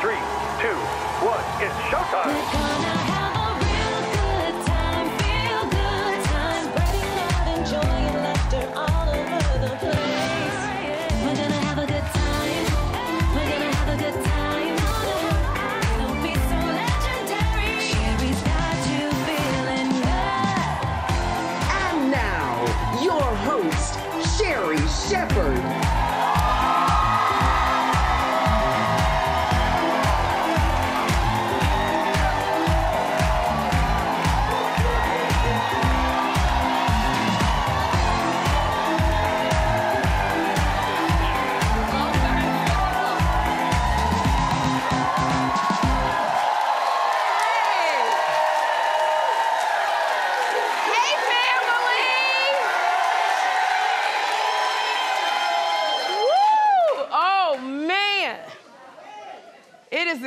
Three, two, one, it's showtime.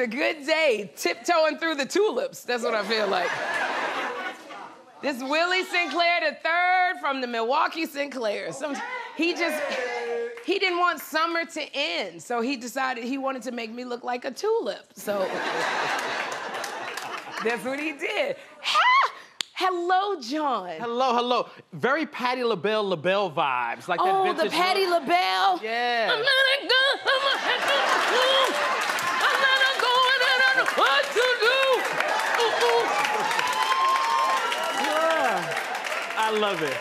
A good day tiptoeing through the tulips. That's what I feel like. This Willie Sinclair the third from the Milwaukee Sinclairs. Some, he just, he didn't want summer to end, so he decided he wanted to make me look like a tulip. So that's what he did. Ha! Hello, Jawn. Hello, hello. Very Patti LaBelle, LaBelle vibes. Like that Oh, the Patti look. LaBelle. Yeah. I'm not go- I'm not go- I'm not going and I know what to do. Ooh, ooh. Yeah. I love it.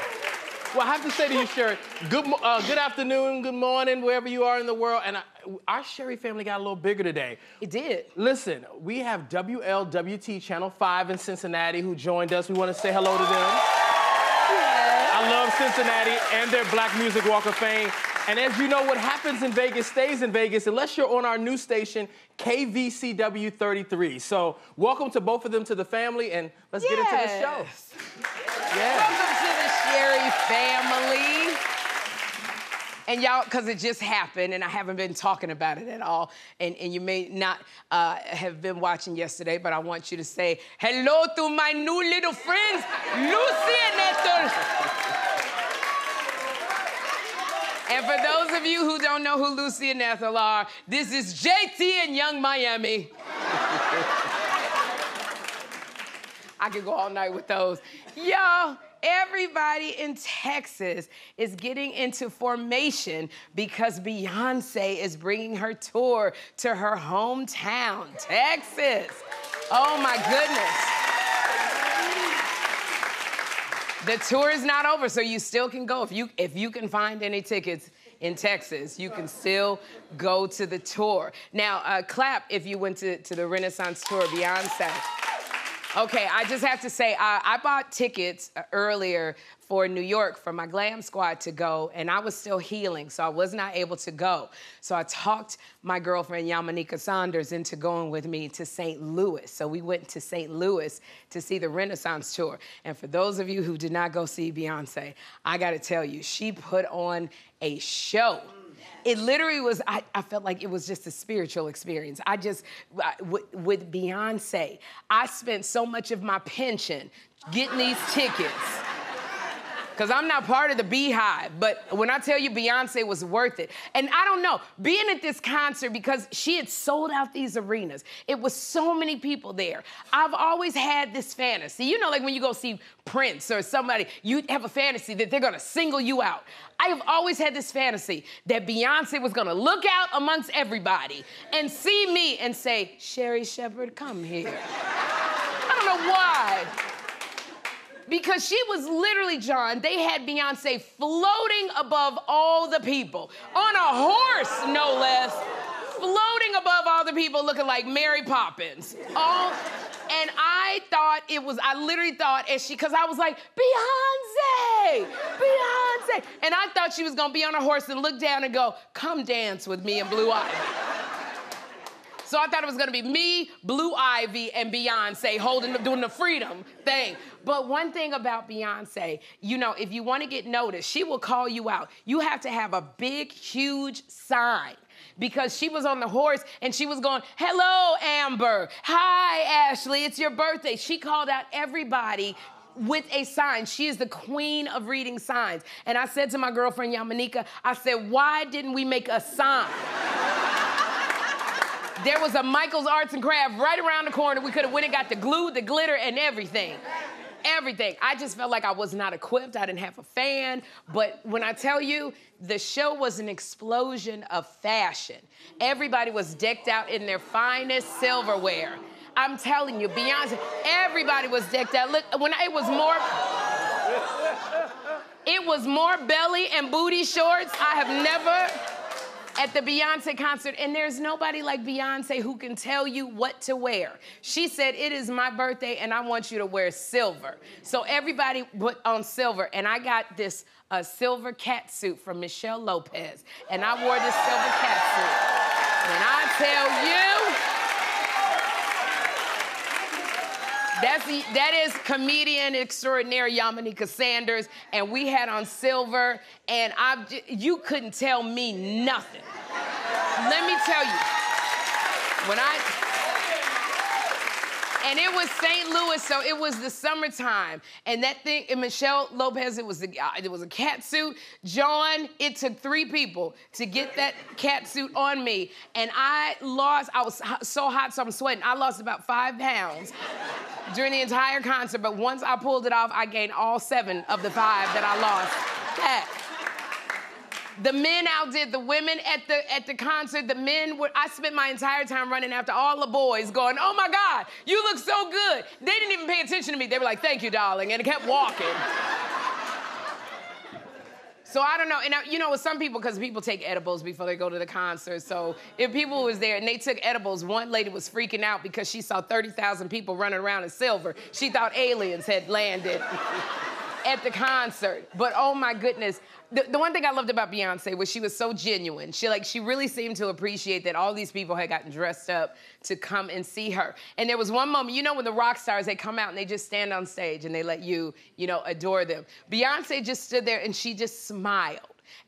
Well, I have to say to you, Sherri, good, uh, good afternoon, good morning, wherever you are in the world. And I, our Sherri family got a little bigger today. It did. Listen, we have WLWT Channel 5 in Cincinnati who joined us. We want to say hello to them. I love Cincinnati and their Black Music Walk of Fame. And as you know, what happens in Vegas stays in Vegas unless you're on our new station, KVCW 33. So, welcome to both of them to the family, and let's get into the show. Yes. Welcome to the Sherri family. And y'all, because it just happened, and I haven't been talking about it at all, and, and you may not uh, have been watching yesterday, but I want you to say hello to my new little friends, Lucy and Ethel. And for those of you who don't know who Lucy and Ethel are, this is JT and Yung Miami. I could go all night with those. Y'all, everybody in Texas is getting into formation because Beyonce is bringing her tour to her hometown, Texas. Oh my goodness. The tour is not over, so you still can go. If you if you can find any tickets in Texas, you can still go to the tour. Now, uh, clap if you went to, to the Renaissance tour, Beyonce. Okay, I just have to say, I, I bought tickets uh, earlier for New York for my glam squad to go, and I was still healing, so I was not able to go. So I talked my girlfriend Yamaneika Saunders into going with me to St. Louis. So we went to St. Louis to see the Renaissance tour. And for those of you who did not go see Beyonce, I got to tell you, she put on a show it literally was I, I felt like it was just a spiritual experience i just with beyonce i spent so much of my pension getting these tickets because I'm not part of the BeyHive. But when I tell you Beyonce was worth it, and I don't know, being at this concert because she had sold out these arenas, it was so many people there. I've always had this fantasy. You know, like when you go see Prince or somebody, you have a fantasy that they're gonna single you out. I have always had this fantasy that Beyonce was gonna look out amongst everybody and see me and say, Sherri Shepherd, come here. I don't know why. Because she was literally, Jawn, they had Beyonce floating above all the people, on a horse, no less, floating above all the people looking like Mary Poppins. All, and I thought it was, I literally thought, as she, because I was like, Beyonce, Beyonce. And I thought she was gonna be on a horse and look down and go, come dance with me and Blue Ivy. So I thought it was gonna be me, Blue Ivy, and Beyonce holding, up, doing the freedom thing. But one thing about Beyonce, you know, if you wanna get noticed, she will call you out. You have to have a big, huge sign. Because she was on the horse and she was going, Hello, Amber. Hi, Ashley. It's your birthday. She called out everybody with a sign. She is the queen of reading signs. And I said to my girlfriend Yamaneika, I said, why didn't we make a sign? There was a Michael's Arts and Craft right around the corner. We could have went and got the glue, the glitter, and everything. Everything. I just felt like I was not equipped. I didn't have a fan. But when I tell you, the show was an explosion of fashion. Everybody was decked out in their finest silverware. I'm telling you, Beyonce, everybody was decked out. Look, when I, it was more. It was more belly and booty shorts. I have never at the Beyonce concert, and there's nobody like Beyonce who can tell you what to wear. She said, It is my birthday, and I want you to wear silver. So everybody put on silver, and I got this uh, silver cat suit from Michelle Lopez, and I wore this silver cat suit. And I tell you, That's that is comedian extraordinaire Yamaneika Saunders, and we had on silver, and I you couldn't tell me nothing. Let me tell you, when I and it was St. Louis, so it was the summertime. And that thing, and Michelle Lopez, it was the, uh, it was a cat suit. Jawn, it took three people to get that cat suit on me, and I lost. I was so hot, so I'm sweating. I lost about five pounds during the entire concert, but once I pulled it off, I gained all seven of the five that I lost. That. The men outdid the women at the at the concert. The men were I spent my entire time running after all the boys, going, "Oh my God, you look so good." They didn't even pay attention to me. They were like, "Thank you, darling," and kept walking. So I don't know, and I, you know, with some people, because people take edibles before they go to the concert. So if people was there and they took edibles, one lady was freaking out because she saw 30,000 people running around in silver. She thought aliens had landed at the concert. But oh my goodness, the, the one thing I loved about Beyonce was she was so genuine. She like she really seemed to appreciate that all these people had gotten dressed up to come and see her. And there was one moment, you know, when the rock stars they come out and they just stand on stage and they let you, you know, adore them. Beyonce just stood there and she just smiled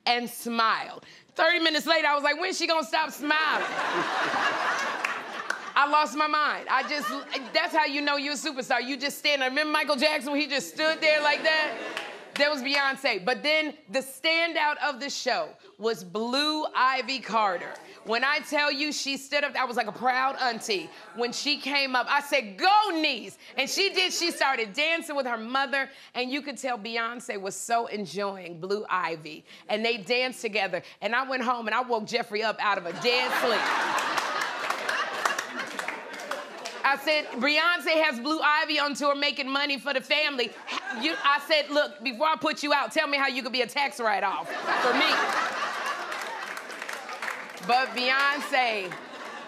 and smiled. 30 minutes later, I was like, when's she gonna stop smiling? I lost my mind. I just, that's how you know you're a superstar. You just stand there. Remember Michael Jackson when he just stood there like that? That was Beyonce. But then the standout of the show was Blue Ivy Carter. When I tell you she stood up, I was like a proud auntie. When she came up, I said, Go, niece. And she did. She started dancing with her mother. And you could tell Beyonce was so enjoying Blue Ivy. And they danced together. And I went home and I woke Jeffrey up out of a dead sleep. I said, Beyonce has Blue Ivy on tour making money for the family. You, I said, look, before I put you out, tell me how you could be a tax write-off for me. But Beyonce,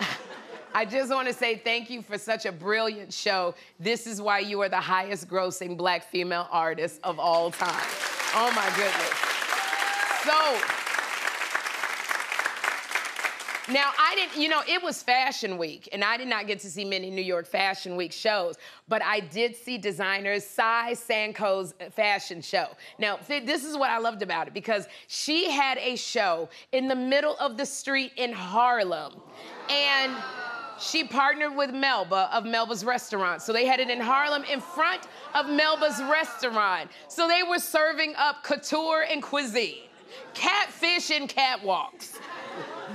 I just want to say thank you for such a brilliant show. This is why you are the highest grossing black female artist of all time. Oh my goodness. So, now, I didn't, you know, it was Fashion Week, and I did not get to see many New York Fashion Week shows, but I did see designers Sai Sankoh's fashion show. Now, this is what I loved about it because she had a show in the middle of the street in Harlem, and she partnered with Melba of Melba's Restaurant. So they had it in Harlem in front of Melba's Restaurant. So they were serving up couture and cuisine, catfish and catwalks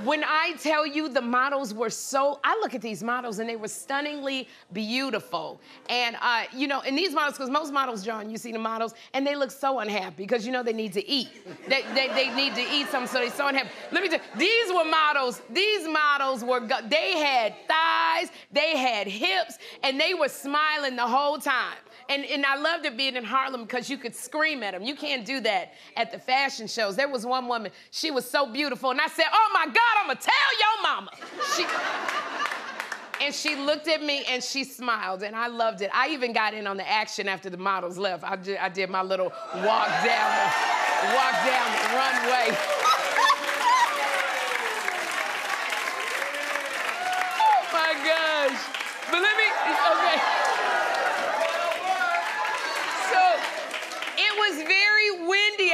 when I tell you the models were so, I look at these models and they were stunningly beautiful. And, uh, you know, and these models, because most models, Jawn, you see the models, and they look so unhappy because, you know, they need to eat. They, they, they need to eat something, so they're so unhappy. Let me tell you, these were models, these models were, they had thighs, they had hips, and they were smiling the whole time. And, and I loved it being in Harlem because you could scream at them. You can't do that at the fashion shows. There was one woman, she was so beautiful, and I said, Oh my God, I'm gonna tell your mama. She, and she looked at me and she smiled, and I loved it. I even got in on the action after the models left. I did, I did my little walk down walk down the runway. oh my gosh. But let me, okay.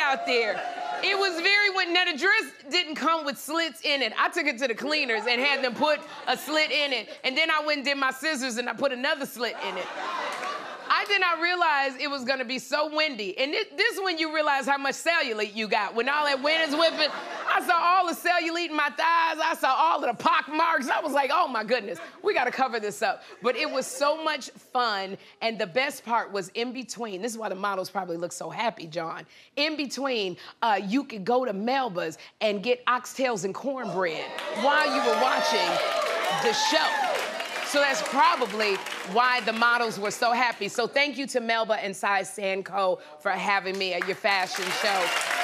out there. It was very when now the dress didn't come with slits in it. I took it to the cleaners and had them put a slit in it. And then I went and did my scissors and I put another slit in it. I did not realize it was gonna be so windy. And this, this when you realize how much cellulite you got. When all that wind is whipping, I saw all the cellulite in my thighs. I saw all of the pock marks. I was like, oh my goodness, we got to cover this up. But it was so much fun. And the best part was in between. This is why the models probably look so happy, Jawn. In between, uh, you could go to Melba's and get oxtails and cornbread while you were watching the show. So that's probably why the models were so happy. So thank you to Melba and Sai Sankoh for having me at your fashion show.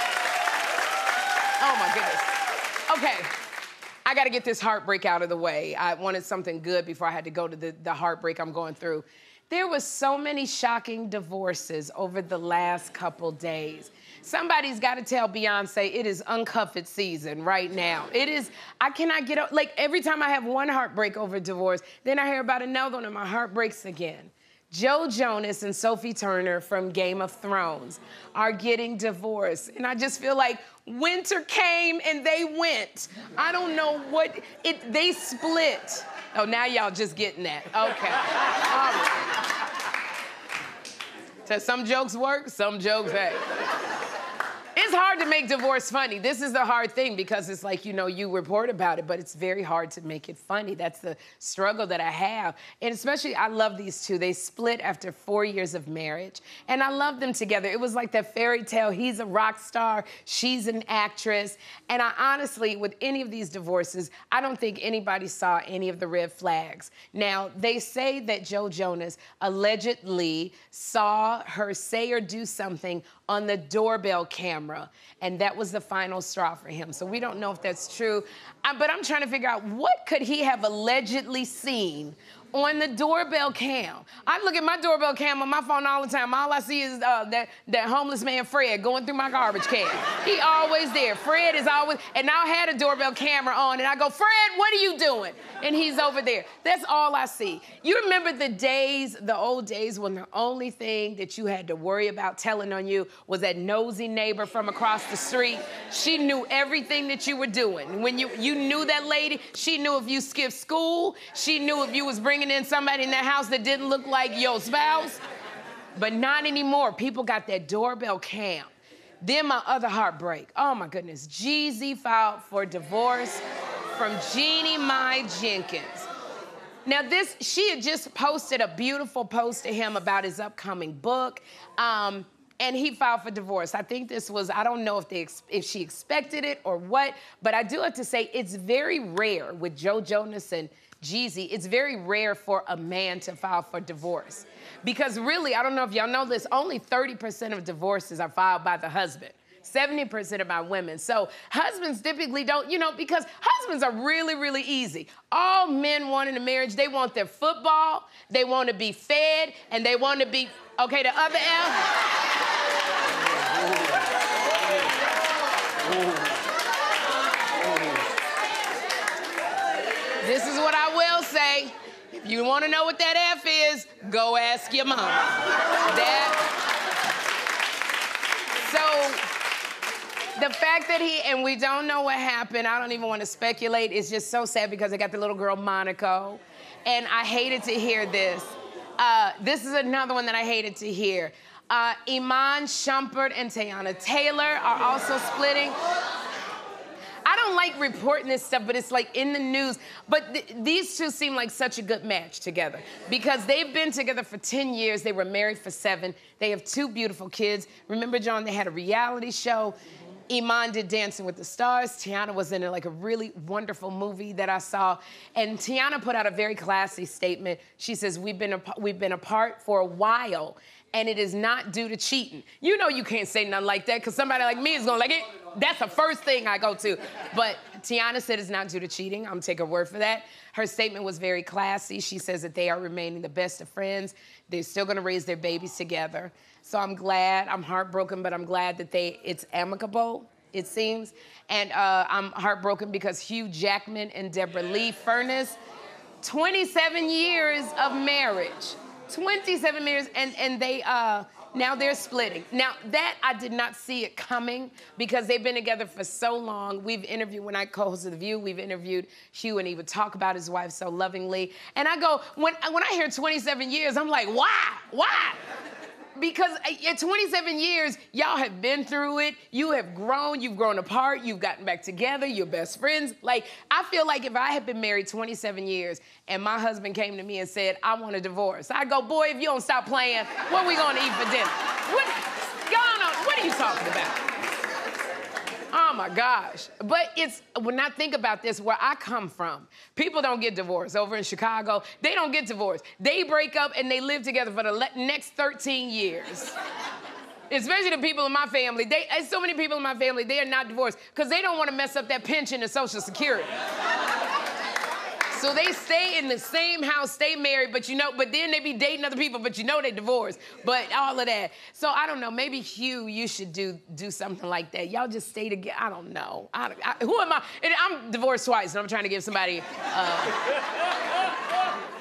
Oh my goodness. Okay. I got to get this heartbreak out of the way. I wanted something good before I had to go to the, the heartbreak I'm going through. There was so many shocking divorces over the last couple days. Somebody's got to tell Beyonce it is uncuffed season right now. It is, I cannot get, up. like every time I have one heartbreak over divorce, then I hear about another one and my heart breaks again. Joe Jonas and Sophie Turner from Game of Thrones are getting divorced. And I just feel like winter came and they went. I don't know what it they split. Oh, now y'all just getting that. Okay. Um, so some jokes work, some jokes, hey. It's hard to make divorce funny. This is the hard thing because it's like, you know, you report about it, but it's very hard to make it funny. That's the struggle that I have. And especially, I love these two. They split after four years of marriage, and I love them together. It was like that fairy tale. He's a rock star, she's an actress. And I honestly, with any of these divorces, I don't think anybody saw any of the red flags. Now, they say that Joe Jonas allegedly saw her say or do something on the doorbell camera, and that was the final straw for him. So we don't know if that's true, uh, but I'm trying to figure out what could he have allegedly seen on the doorbell cam. I look at my doorbell cam on my phone all the time. All I see is uh, that, that homeless man Fred going through my garbage can. He always there. Fred is always, and I had a doorbell camera on, and I go, Fred, what are you doing? And he's over there. That's all I see. You remember the days, the old days, when the only thing that you had to worry about telling on you was that nosy neighbor from across the street. She knew everything that you were doing. When you you knew that lady, she knew if you skipped school. She knew if you was bringing bringing in somebody in the house that didn't look like your spouse. But not anymore. People got that doorbell cam. Then my other heartbreak. Oh my goodness. Jeezy filed for divorce from Jeannie Mai Jenkins. Now, this, she had just posted a beautiful post to him about his upcoming book. Um, and he filed for divorce. I think this was, I don't know if they if she expected it or what, but I do have to say it's very rare with Joe Jonas and Jeezy, it's very rare for a man to file for divorce. Because really, I don't know if y'all know this, only 30% of divorces are filed by the husband. 70% of my women. So husbands typically don't, you know, because husbands are really, really easy. All men want in a marriage, they want their football, they want to be fed, and they want to be, okay, the other L. This is what I say. If you want to know what that F is, go ask your mom. That. So the fact that he and we don't know what happened, I don't even want to speculate. It's just so sad because they got the little girl Monaco, and I hated to hear this. Uh, this is another one that I hated to hear. Uh, Iman Shumpert and Teyana Taylor are also splitting. I don't like reporting this stuff, but it's like in the news. But th- these two seem like such a good match together because they've been together for 10 years. They were married for seven. They have two beautiful kids. Remember, Jawn, they had a reality show. Iman did Dancing with the Stars. Teyana was in like a really wonderful movie that I saw. And Teyana put out a very classy statement. She says, we've been, we've been apart for a while and it is not due to cheating. You know you can't say nothing like that because somebody like me is gonna like it. That's the first thing I go to. But Teyana said it's not due to cheating. I'm taking word for that. Her statement was very classy. She says that they are remaining the best of friends. They're still gonna raise their babies together. So I'm glad. I'm heartbroken, but I'm glad that they it's amicable. It seems, and uh, I'm heartbroken because Hugh Jackman and Deborra-Lee Furness, 27 years of marriage. 27 years, and, and they, uh, now they're splitting. Now, that I did not see it coming because they've been together for so long. We've interviewed, when I co hosted The View, we've interviewed Hugh and he would talk about his wife so lovingly. And I go, when, when I hear 27 years, I'm like, why? Why? Because uh, at 27 years, y'all have been through it. You have grown. You've grown apart. You've gotten back together. You're best friends. Like, I feel like if I had been married 27 years and my husband came to me and said, I want a divorce, I'd go, boy, if you don't stop playing, what are we to eat for dinner? What, y'all what are you talking about? Oh my gosh. But it's when I think about this, where I come from, people don't get divorced. Over in Chicago, they don't get divorced. They break up and they live together for the next 13 years. Especially the people in my family. They, there's so many people in my family, they are not divorced because they don't want to mess up that pension and Social Security. So they stay in the same house, stay married, but you know, but then they be dating other people, but you know they divorced. But all of that. So I don't know. Maybe Hugh, you should do do something like that. Y'all just stay together. I don't know. I, I, who am I? And I'm divorced twice, and I'm trying to give somebody. Uh,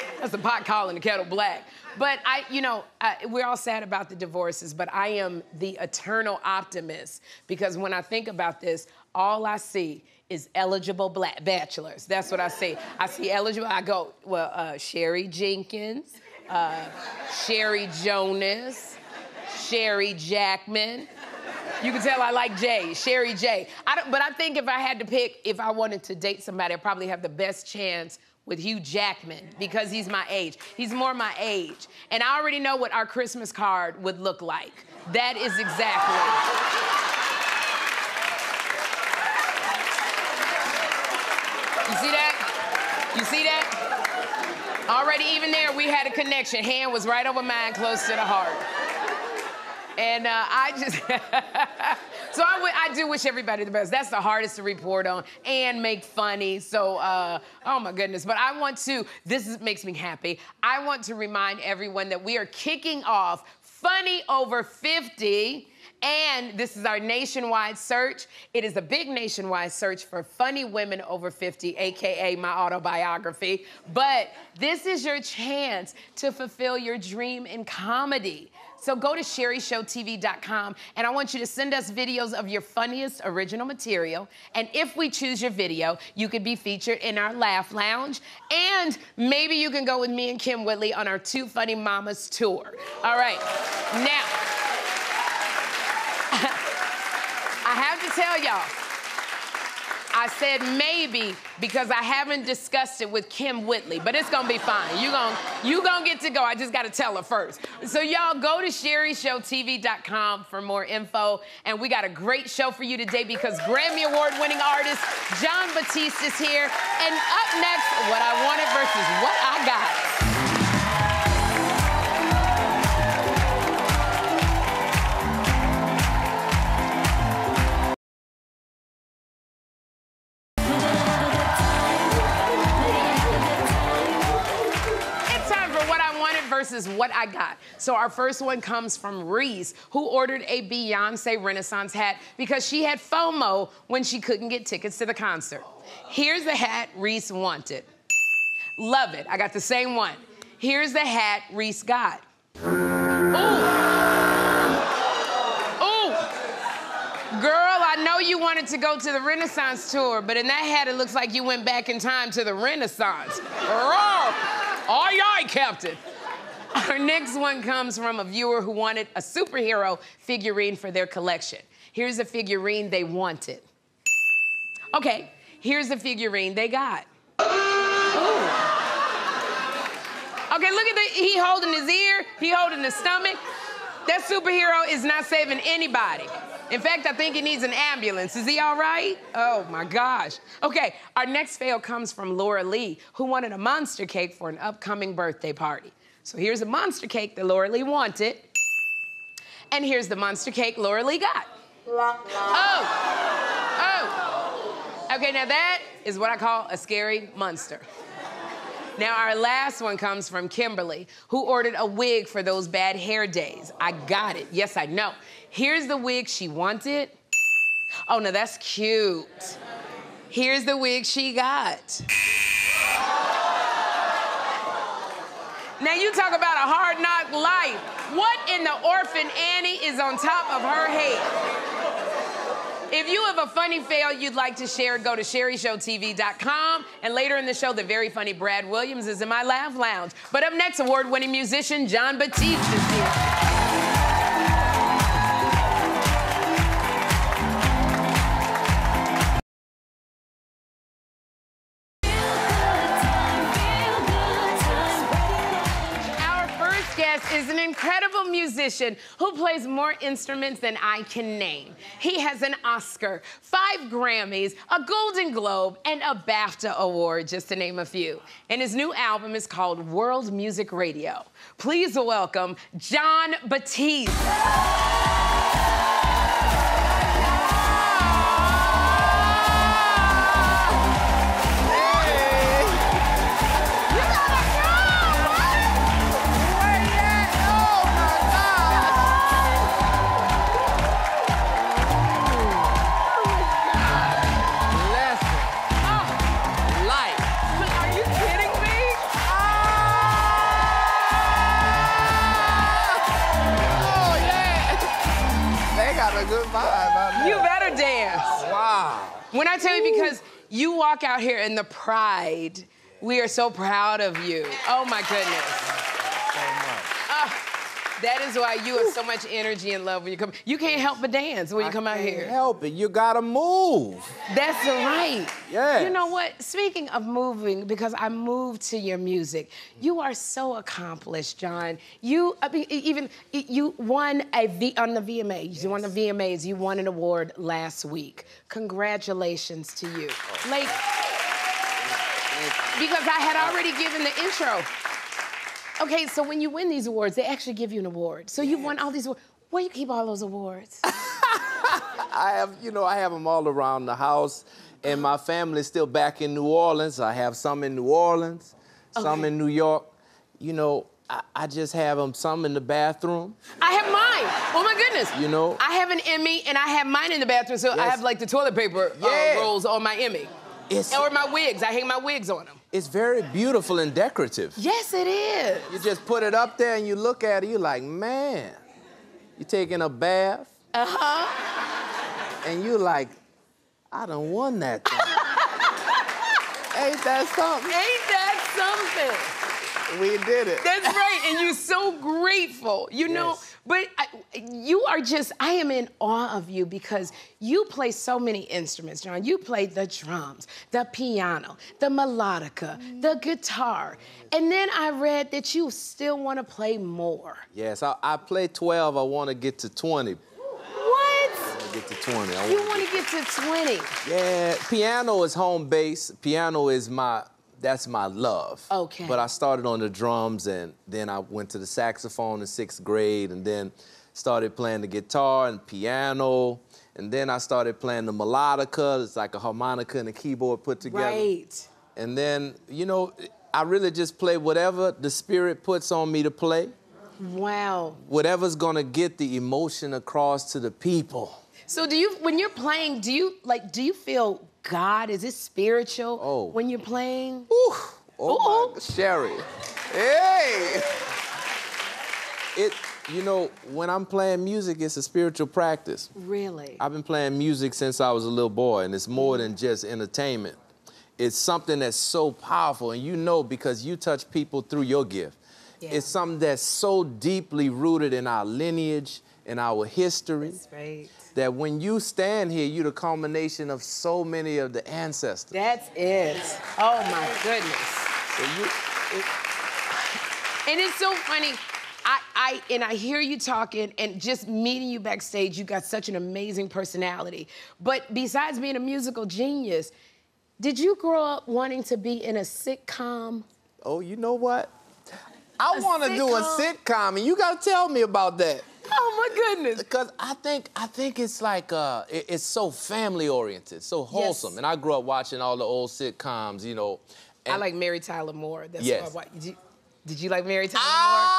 that's a pot calling the kettle black. But I, you know, I, we're all sad about the divorces, but I am the eternal optimist because when I think about this, all I see is eligible black bachelors. That's what I see. I see eligible. I go, well, uh, Sherri Jenkins, uh, Sherri Jonas, Sherri Jackman. You can tell I like Jay, Sherri J. I but I think if I had to pick, if I wanted to date somebody, I'd probably have the best chance with Hugh Jackman because he's my age. He's more my age. And I already know what our Christmas card would look like. That is exactly. See that? You see that? Already, even there, we had a connection. Hand was right over mine, close to the heart. And uh, I just, so I, do wish everybody the best. That's the hardest to report on and make funny. So, uh, oh my goodness. But I want to, this is, makes me happy. I want to remind everyone that we are kicking off Funny Over 50 and this is our nationwide search. It is a big nationwide search for funny women over 50, AKA my autobiography. But this is your chance to fulfill your dream in comedy. So go to sherrishowtv.com and I want you to send us videos of your funniest original material. And if we choose your video, you could be featured in our Laugh Lounge. And maybe you can go with me and Kym Whitley on our Two Funny Mamas tour. All right. Now, I have to tell y'all, I said maybe because I haven't discussed it with Kym Whitley, but it's gonna be fine. You gonna you gonna get to go. I just gotta tell her first. So y'all go to SherriShowTV.com for more info. And we got a great show for you today because Grammy Award winning artist Jon Batiste is here. And up next, what I wanted versus what I got. Versus what I got. So our first one comes from Reese, who ordered a Beyonce Renaissance hat because she had FOMO when she couldn't get tickets to the concert. Here's the hat Reese wanted. Love it. I got the same one. Here's the hat Reese got. Ooh. Ooh. Girl, I know you wanted to go to the Renaissance tour, but in that hat, it looks like you went back in time to the Renaissance. Aye, aye, Captain. Our next one comes from a viewer who wanted a superhero figurine for their collection. Here's a figurine they wanted. Okay, here's the figurine they got. Ooh. Okay, look at the, he holding his ear, he holding the stomach. That superhero is not saving anybody. In fact, I think he needs an ambulance. Is he all right? Oh my gosh. Okay, our next fail comes from Laura Lee, who wanted a monster cake for an upcoming birthday party. So here's a monster cake that Laura Lee wanted. And here's the monster cake Laura Lee got. Oh, oh. Okay, now that is what I call a scary monster. Now, our last one comes from Kimberly, who ordered a wig for those bad hair days. I got it. Yes, I know. Here's the wig she wanted. Oh, no, that's cute. Here's the wig she got. Now you talk about a hard knock life. What in the orphan Annie is on top of her head? If you have a funny fail you'd like to share, go to SherriShowTV.com. And later in the show, the very funny Brad Williams is in my laugh lounge. But up next, award winning musician Jon Batiste is here. Is an incredible musician who plays more instruments than I can name. He has an Oscar, five Grammys, a Golden Globe, and a BAFTA award, just to name a few. And his new album is called World Music Radio. Please welcome Jon Batiste. Got a good vibe You better dance. Wow. When I tell you, because you walk out here in the pride, we are so proud of you. Oh my goodness. That is why you have so much energy and love when you come. You can't help but dance when you come out Can't here. Help it. You gotta move. That's right. Yes. You know what? Speaking of moving, because I moved to your music, you are so accomplished, Jon. You I mean, even you won a V on the VMAs. You won the VMAs. You won an award last week. Congratulations to you. Oh. Like, because I had already given the intro. Okay, so when you win these awards, they actually give you an award. So you've won all these awards. Where do you keep all those awards? I have, you know, I have them all around the house, and my family's still back in New Orleans. I have some in New Orleans, some Okay. in New York. You know, I, I just have them some in the bathroom. I have mine. Oh my goodness. You know? I have an Emmy and I have mine in the bathroom, so I have like the toilet paper Yeah. uh, rolls on my Emmy. It's, Or my wigs. I hang my wigs on them. It's very beautiful and decorative. Yes, it is. You just put it up there and you look at it, you're like, man, you're taking a bath, Uh huh. and you like, I done won that thing. Ain't that something? Ain't that something? We did it. That's right. And you're so grateful. You know, Yes. But I, you are just, I am in awe of you because you play so many instruments, Jon. You play the drums, the piano, the melodica, the guitar. And then I read that you still want to play more. Yes, I, I play 12. I want to get to 20. What? Get to 20. I You want to get to 20. Yeah, piano is home base. Piano is my that's my love. Okay. But I started on the drums and then I went to the saxophone in sixth grade and then started playing the guitar and piano. And then I started playing the melodica. It's like a harmonica and a keyboard put together. Right. And then, you know, I really just play whatever the spirit puts on me to play. Wow. Whatever's gonna get the emotion across to the people. So do you when you're playing, do you like do you feel God? Is it spiritual Oh. when you're playing? Ooh, oh Ooh. my, Sherri. Hey. It, you know, when I'm playing music, it's a spiritual practice. Really? I've been playing music since I was a little boy, and it's more than just entertainment. It's something that's so powerful, and you know because you touch people through your gift. Yeah. It's something that's so deeply rooted in our lineage, in our history, right. That when you stand here, you're the culmination of so many of the ancestors. That's it. Oh my goodness. So you, it, And it's so funny. I, I and I hear you talking and just meeting you backstage, you got such an amazing personality. But besides being a musical genius, did you grow up wanting to be in a sitcom? Oh, you know what? I want to do a sitcom? sitcom, and you got to tell me about that. Oh my goodness. Because I think I think it's like uh, it- it's so family oriented, so wholesome. And I grew up watching all the old sitcoms, you know. I like Mary Tyler Moore. That's Yes. why. why- Did you, did you like Mary Tyler Ah!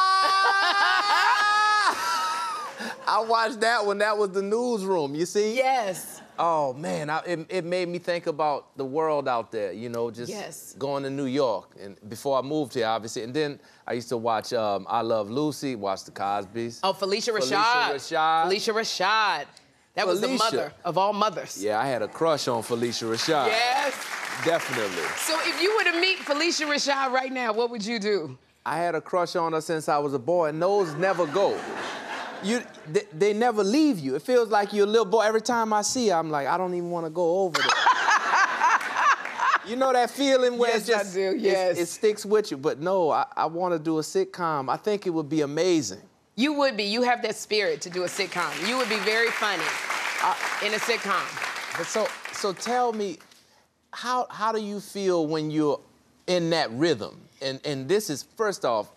I watched that when that was the newsroom. You see? Yes. Oh man, I, it, it made me think about the world out there. You know, just Yes. going to New York, and before I moved here, obviously. And then I used to watch um, I Love Lucy, watch the Cosbys. Oh, Phylicia Rashad. Phylicia Rashad. Rashad. Phylicia Rashad. That was the mother of all mothers. Yeah, I had a crush on Phylicia Rashad. Yes. Definitely. So if you were to meet Phylicia Rashad right now, what would you do? I had a crush on her since I was a boy, and those never go. You, they, they never leave you. It feels like you're a little boy. Every time I see her, I'm like, I don't even want to go over there. you know that feeling where Yes, just do, it- it, sticks with you. But no, I, I want to do a sitcom. I think it would be amazing. You would be. You have that spirit to do a sitcom. You would be very funny uh, in a sitcom. But so so tell me, how how do you feel when you're in that rhythm? And and this is first off,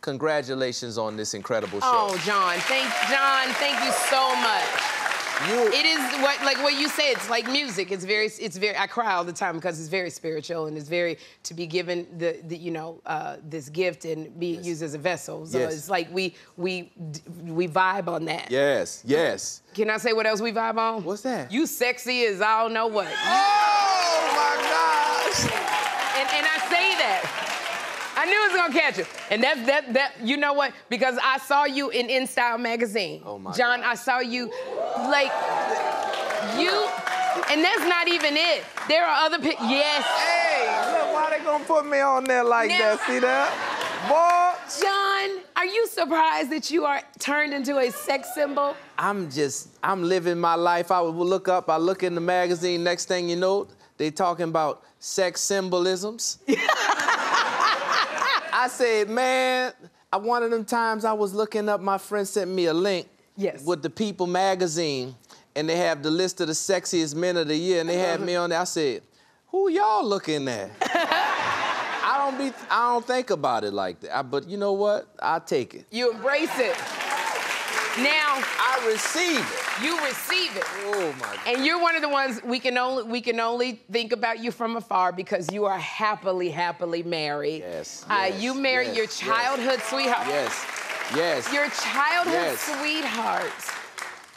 congratulations on this incredible show. Oh, John, thank John, thank you so much. you It is what like what you say. It's like music. It's very it's very. I cry all the time because it's very spiritual and it's very to be given the, the you know uh, this gift and be used as a vessel. So Yes. it's like we we we vibe on that. yes, yes. Can I say what else we vibe on? What's that? You sexy as I don't know what. Oh my gosh! And, and I say that. I knew it was gonna catch you. And that's that that you know what? Because I saw you in In Style magazine. Oh, my John, God. I saw you like you and that's not even it. There are other pic yes. Hey, look, why they gonna put me on there like Now- that? See that? Boy, Jon, are you surprised that you are turned into a sex symbol? I'm just, I'm living my life. I would look up, I look in the magazine, next thing you know, they talking about sex symbolisms. I said, man, I, one of them times I was looking up, my friend sent me a link Yes. with the People magazine, and they have the list of the sexiest men of the year, and they had me on there. I said, who y'all looking at? I don't be, I don't think about it like that. I- but you know what? I take it. You embrace it. Now I receive it. You receive it. Oh my God. And you're one of the ones we can only we can only think about you from afar because you are happily, happily married. Yes, Uh, yes, you married yes, your yes. childhood sweetheart. Yes, yes. Your childhood Yes. sweetheart.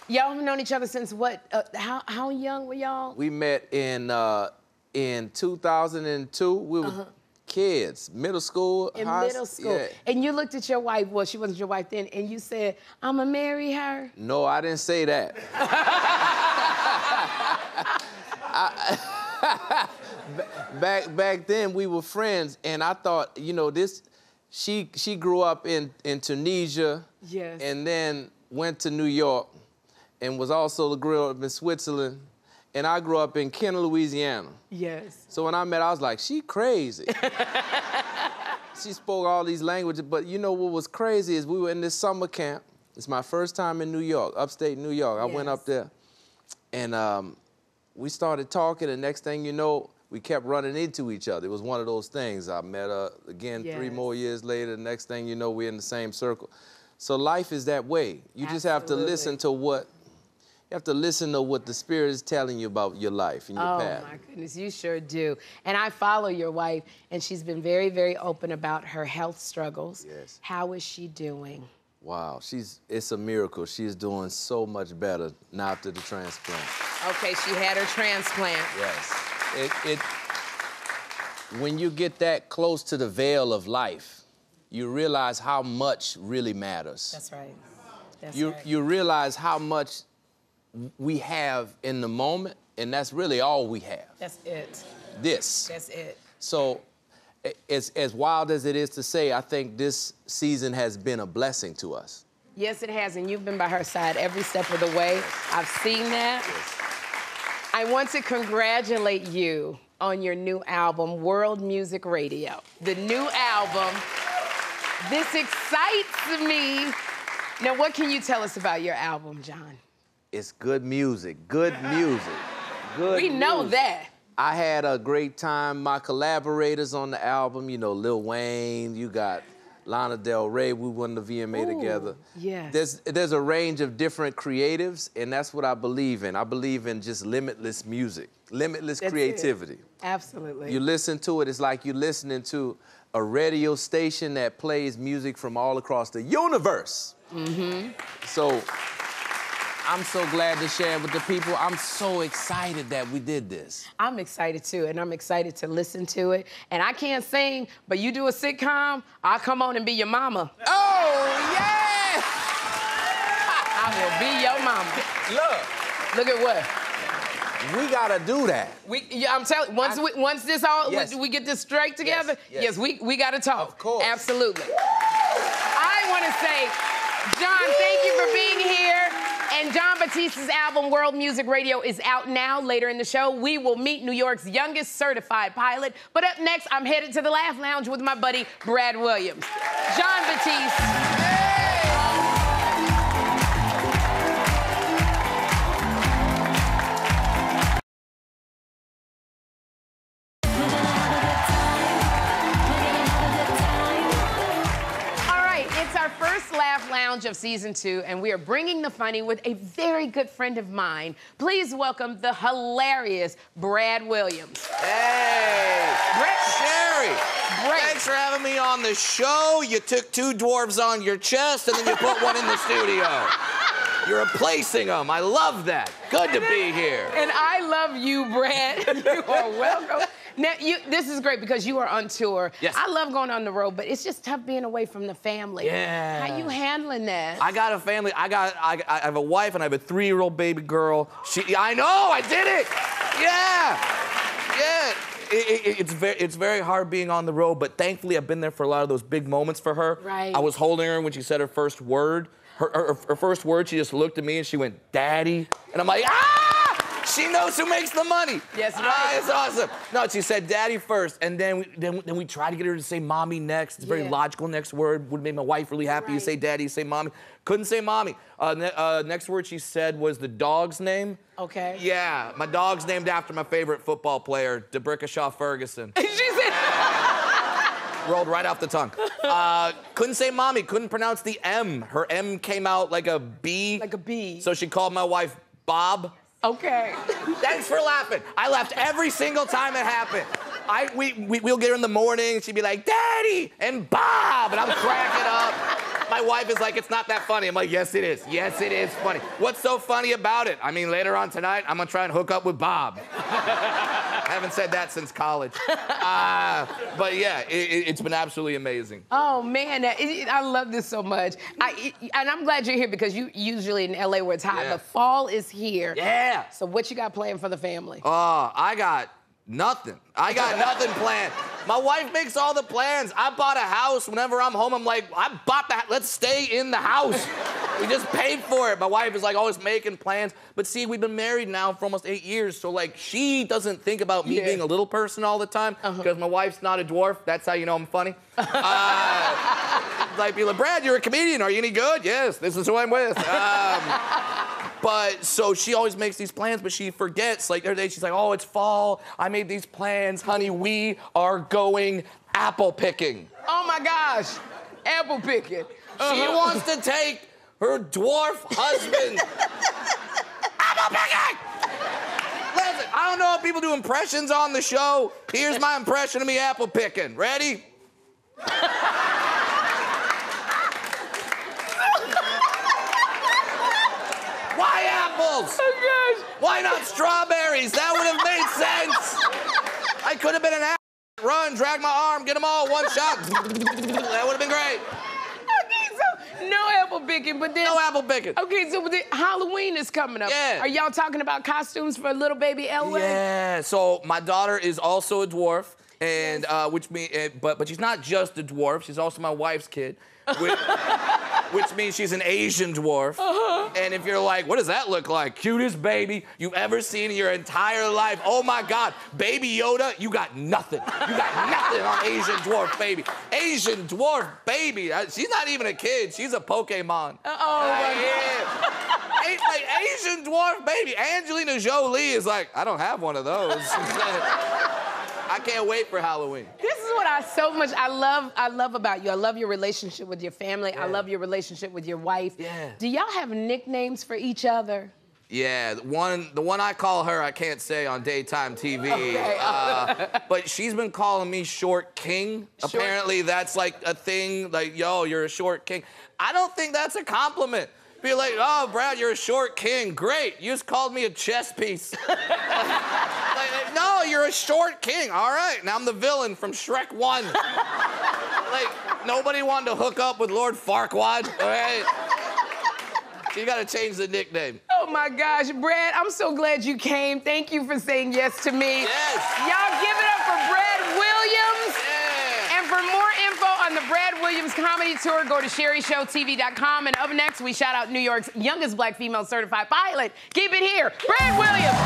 Y'all have known each other since what? Uh, how how young were y'all? we met in uh, in 2002. We were kids, middle school. In high middle school. Yeah. And you looked at your wife, well, she wasn't your wife then, and you said, I'ma marry her. No, I didn't say that. I- back back then we were friends, and I thought, you know, this. She she grew up in in Tunisia. Yes. And then went to New York, and was also grew up in Switzerland, and I grew up in Kenner, Louisiana. Yes. So when I met, I was like, she crazy. she spoke all these languages, but you know what was crazy is we were in this summer camp. It's my first time in New York, upstate New York. I went up there, and um, we started talking. And next thing you know, we kept running into each other. It was one of those things. I met her again three more years later. The next thing you know, we're in the same circle. So life is that way. You just have to listen to what. You have to listen to what the spirit is telling you about your life and your Oh path. Oh my goodness, you sure do. And I follow your wife, and she's been very, very open about her health struggles. Yes. How is she doing? Wow, she's it's a miracle. She's doing so much better now after the transplant. Okay, she had her transplant. Yes. It it when you get that close to the veil of life, you realize how much really matters. That's right. That's you right. you realize how much we have in the moment, and that's really all we have. That's it. This. That's it. So, as, as wild as it is to say, I think this season has been a blessing to us. Yes, it has, and you've been by her side every step of the way. I've seen that. I want to congratulate you on your new album, World Music Radio. The new album. This excites me. Now, what can you tell us about your album, Jon? It's good music, good music, good We know that. I had a great time. My collaborators on the album, you know, Lil Wayne, you got Lana Del Rey, we won the VMA Ooh, together. Yeah. There's there's a range of different creatives, and that's what I believe in. I believe in just limitless music, limitless That's it. creativity. Absolutely. You listen to it, it's like you're listening to a radio station that plays music from all across the universe. Mm-hmm. So I'm so glad to share it with the people. I'm so excited that we did this. I'm excited too, and I'm excited to listen to it. And I can't sing, but you do a sitcom, I'll come on and be your mama. Oh, yeah! I will be your mama. Look, Look at what? we gotta do that. We, yeah, I'm telling. Once I- we, once this all, Yes. we, we get this straight together. yes. Yes, we, we got to talk. Of course. Absolutely. I want to say, Jon, thank you for being here, And Jon Batiste's album, World Music Radio, is out now. Later in the show, we will meet New York's youngest certified pilot. But up next, I'm headed to the Laugh Lounge with my buddy, Brad Williams. Jon Batiste. Of season two, and we are bringing the funny with a very good friend of mine. Please welcome the hilarious Brad Williams. Hey! Brad, Sherri! Great. Thanks for having me on the show. You took two dwarves on your chest and then you put one in the studio. You're replacing them. I love that. Good to be here. And I love you, Brad. You are welcome. Now, you, this is great because you are on tour. Yes. I love going on the road, but it's just tough being away from the family. Yeah. How you handling that? I got a family. I got. I, I have a wife and I have a three-year-old baby girl. She. I know. I did it. Yeah. Yeah. It, it, it's very. It's very hard being on the road, but thankfully I've been there for a lot of those big moments for her. Right. I was holding her when she said her first word. Her, her, her first word, she just looked at me and she went, "Daddy," and I'm like, ah! She knows who makes the money. Yes, Ah, right. it's awesome. No, she said daddy first, and then we, then, then we tried to get her to say mommy next. It's a very Yeah. logical next word. Would have made my wife really happy. You say daddy, you say mommy. Couldn't say mommy. Uh, ne- uh, next word she said was the dog's name. Okay. Yeah, my dog's named after my favorite football player, D'Brickashaw Ferguson. she said, Rolled right off the tongue. Uh, couldn't say mommy. Couldn't pronounce the M. Her M came out like a B. Like a B. So she called my wife Bob. Okay. Thanks for laughing. I laughed every single time it happened. I we, we we'll get her in the morning. She'd be like, "Daddy" and Bob, and I'm cracking up. My wife is like, "It's not that funny." I'm like, "Yes, it is. Yes, it is funny." What's so funny about it? I mean, later on tonight, I'm gonna try and hook up with Bob. I haven't said that since college. Uh, but yeah, it, it's been absolutely amazing. Oh man, I love this so much. I, and I'm glad you're here because you usually in LA where it's hot. Yeah. The fall is here. Yeah. So what you got planned for the family? Oh, I got nothing. I got nothing planned. My wife makes all the plans. I bought a house. Whenever I'm home, I'm like, I bought that. Let's stay in the house. we just paid for it. My wife is like always making plans. But see, we've been married now for almost eight years. So like, she doesn't think about me Yeah. being a little person all the time because my wife's not a dwarf. That's how you know I'm funny. Uh, like, be like, Brad, you're a comedian. Are you any good? Yes. This is who I'm with. Um, but so she always makes these plans, but she forgets. Like the other day, she's like, "Oh, it's fall. I made these plans, honey. We are going apple picking." Oh my gosh, apple picking. She Uh-huh. wants to take her dwarf husband apple picking. Listen, I don't know if people do impressions on the show. Here's my impression of me apple picking. Ready? Why apples? Oh. Why not strawberries? That would have made sense. I could have been an ass. Run, drag my arm, get them all, one shot. that would have been great. Okay, so no apple picking, but then No apple picking. Okay, so the Halloween is coming up. Yeah. Are y'all talking about costumes for a little baby Elway? Yeah. So my daughter is also a dwarf, and uh, which means, uh, but but she's not just a dwarf. She's also my wife's kid, which, which means she's an Asian dwarf. Uh-huh. And if you're like, what does that look like? Cutest baby you've ever seen in your entire life. Oh my God, baby Yoda, you got nothing. You got nothing on Asian dwarf baby. Asian dwarf baby. She's not even a kid. She's a Pokemon. Oh, my Yeah. A- like Asian dwarf baby. Angelina Jolie is like, I don't have one of those. I can't wait for Halloween. What I so much I love I love about you. I love your relationship with your family. I love your relationship with your wife. Yeah. Do y'all have nicknames for each other? Yeah, the one the one I call her I can't say on daytime TV. Okay. Uh, but she's been calling me Short King. Short- Apparently that's like a thing. Like, yo, you're a short king. I don't think that's a compliment. Be like, oh, Brad, you're a short king. Great. You just called me a chess piece. Like, no, you're a short king. All right. Now I'm the villain from Shrek 1. like, nobody wanted to hook up with Lord Farquaad. All right. You gotta change the nickname. Oh my gosh, Brad, I'm so glad you came. Thank you for saying yes to me. Yes. Y'all give it up for Brad Williams. Yeah. And for more on the Brad Williams Comedy Tour. Go to SherriShowTV.com. And up next, we shout out New York's youngest black female certified pilot. Keep it here, Brad Williams.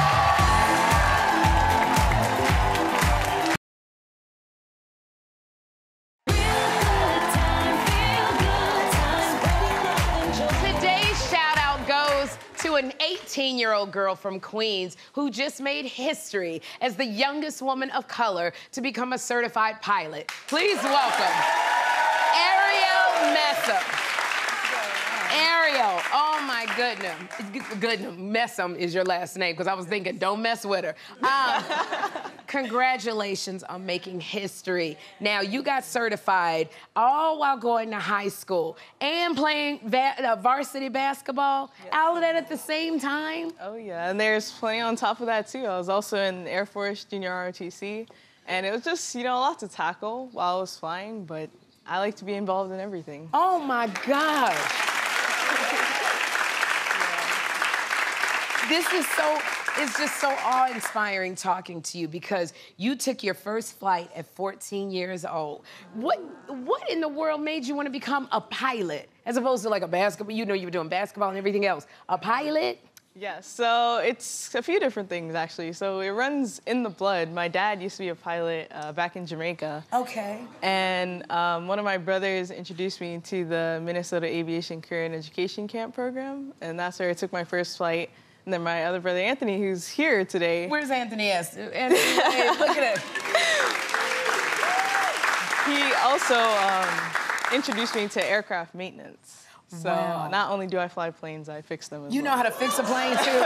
To an 18 year old girl from Queens who just made history as the youngest woman of color to become a certified pilot. Please welcome Ariel Ariel, oh my goodness. Goodness, Messam is your last name because I was thinking, don't mess with her. Um, congratulations on making history. Now, you got certified all while going to high school and playing va- uh, varsity basketball, all of that at the same time. Oh yeah, and there's plenty on top of that too. I was also in Air Force Junior ROTC, and it was just you know a lot to tackle while I was flying. But I like to be involved in everything. Oh my gosh. This is so, it's just so awe inspiring talking to you because you took your first flight at 14 years old. What, what in the world made you want to become a pilot as opposed to like a basketball? You know, you were doing basketball and everything else. A pilot? Yeah, so it's a few different things actually. So it runs in the blood. My dad used to be a pilot uh, back in Jamaica. Okay. And um, one of my brothers introduced me to the Minnesota Aviation Career and Education Camp program, and that's where I took my first flight. And then my other brother Anthony, who's here today, Where's Anthony S? Anthony, hey, look at it. he also um, introduced me to aircraft maintenance. So Wow. not only do I fly planes, I fix them as You know how to fix a plane too.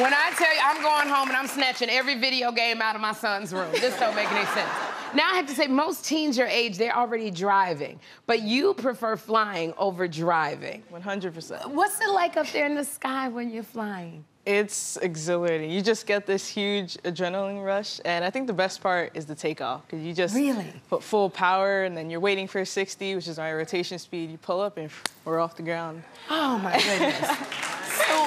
when I tell you I'm going home and I'm snatching every video game out of my son's room, this don't make any sense. Now I have to say, most teens your age, they're already driving, but you prefer flying over driving. 100%. What's it like up there in the sky when you're flying? It's exhilarating. You just get this huge adrenaline rush, and I think the best part is the takeoff because you just Really? put full power, and then you're waiting for 60, which is my rotation speed. You pull up, and we're off the ground. Oh my goodness. so,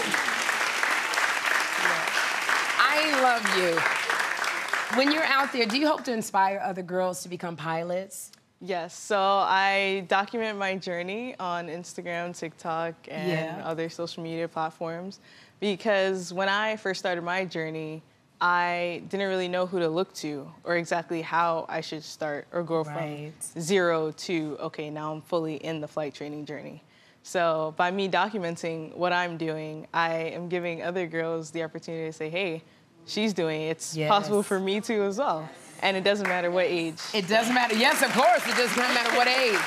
I love you. When you're out there, do you hope to inspire other girls to become pilots? Yes, so I document my journey on Instagram, TikTok, and Yeah. other social media platforms because when I first started my journey, I didn't really know who to look to or exactly how I should start or go Right. from zero to, okay, now I'm fully in the flight training journey. So by me documenting what I'm doing, I am giving other girls the opportunity to say, hey, she's doing it. It's possible for me too as well. And it doesn't matter what age. It doesn't matter. Yes, of course. It doesn't matter what age.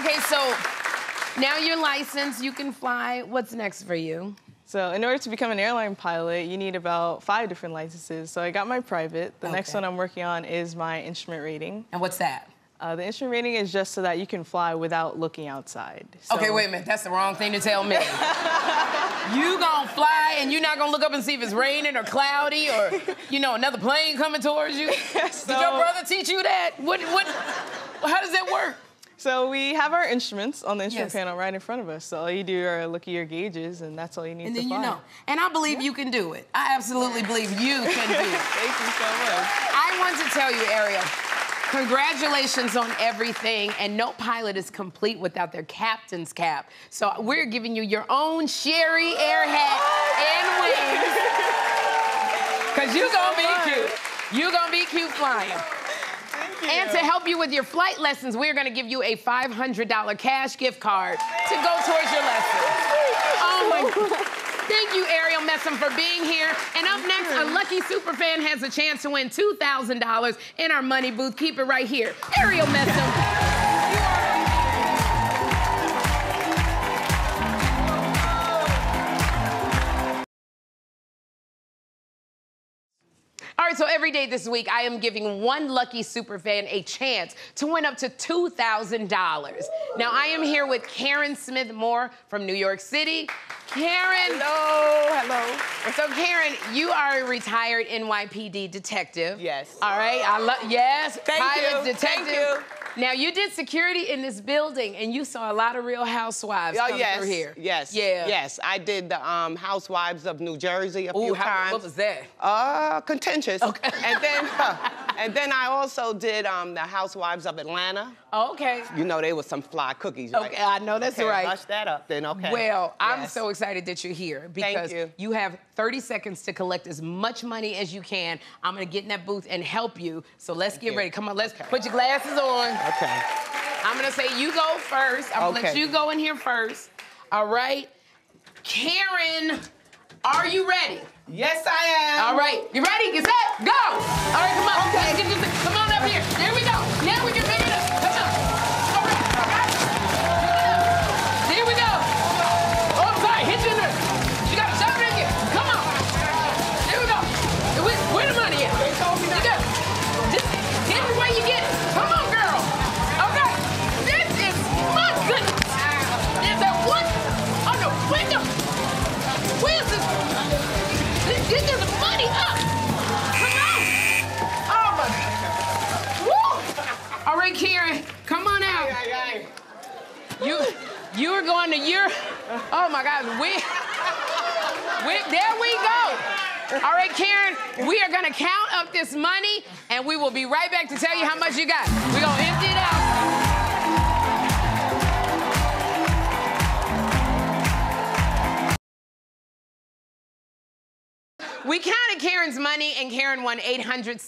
Okay, so now you're licensed, you can fly. What's next for you? So in order to become an airline pilot, you need about five different licenses. So I got my private. The next one I'm working on is my instrument rating. And what's that? Uh, the instrument rating is just so that you can fly without looking outside. So- Okay, wait a minute. That's the wrong thing to tell me. you gonna fly and you're not gonna look up and see if it's raining or cloudy or, you know, another plane coming towards you? Did your brother teach you that? What, what, how does that work? So we have our instruments on the instrument Yes. panel right in front of us. So all you do are look at your gauges, and that's all you need And to then you know. And I believe you can do it. I absolutely believe you can do it. Thank you so much. I want to tell you, Ariel, congratulations on everything. And no pilot is complete without their captain's cap. So we're giving you your own Sherri air hat and wings. Because you're going to be cute. You're going to be cute flying. And to help you with your flight lessons, we're going to give you a $500 cash gift card to go towards your lessons. Oh my Thank you, Ariel Messam, for being here. And up next, a lucky super fan has a chance to win $2,000 in our money booth. Keep it right here. Ariel Messam. Right, so every day this week, I am giving one lucky super fan a chance to win up to $2,000. Now, I am here with Karen Smith Moore from New York City. Karen. Hello, hello. So Karen, you are a retired NYPD detective. Yes. All right. I love. Yes. Thank you, detective. thank you. Now you did security in this building, and you saw a lot of Real Housewives Oh come yes, through here. yes, Yeah. yes. I did the um, Housewives of New Jersey a Ooh, few how, times. what was that? Uh, contentious. Okay. And then, and then I also did um, the Housewives of Atlanta. Oh, okay. You know, they were some fly cookies, right? Okay, I know that's Okay, right. Hush that up, then. Okay. Well, I'm so excited that you're here because you. have 30 seconds to collect as much money as you can. I'm gonna get in that booth and help you. So let's get you. ready. Come on, let's Okay. put your glasses on. Okay. I'm gonna say you go first. I'm gonna let you go in here first. All right. Karen, are you ready? Yes, I am. All right. You ready? Get set, go! All right, come on. This- Come on up here. There we go. $1,879.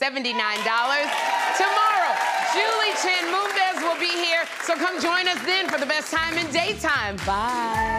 Tomorrow, Julie Chen Moonves will be here, so come join us then for the best time in daytime. Bye.